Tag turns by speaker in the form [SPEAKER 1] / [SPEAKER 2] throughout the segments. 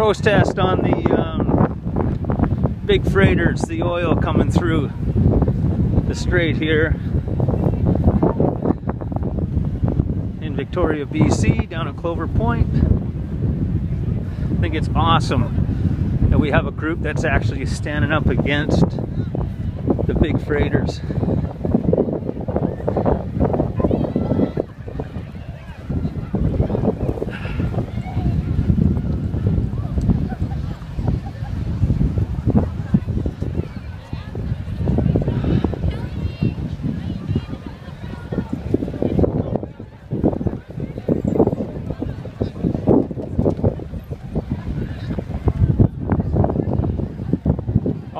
[SPEAKER 1] protest on the um, big freighters, the oil coming through the strait here in Victoria, BC, down at Clover Point. I think it's awesome that we have a group that's actually standing up against the big freighters.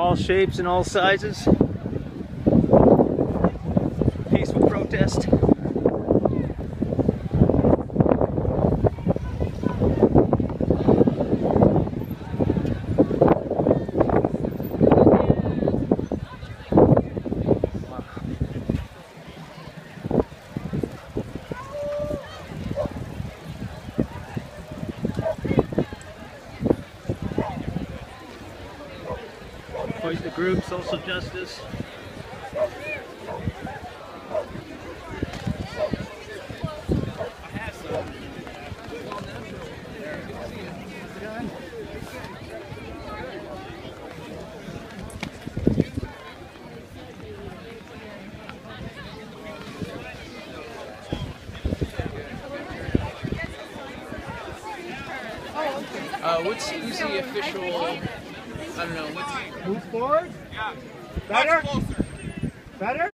[SPEAKER 1] All shapes and all sizes. Peaceful protest. Voice the group, social justice.
[SPEAKER 2] Uh, what's who's the official? I don't know.
[SPEAKER 3] Move forward.
[SPEAKER 4] Yeah.
[SPEAKER 3] Better? Better?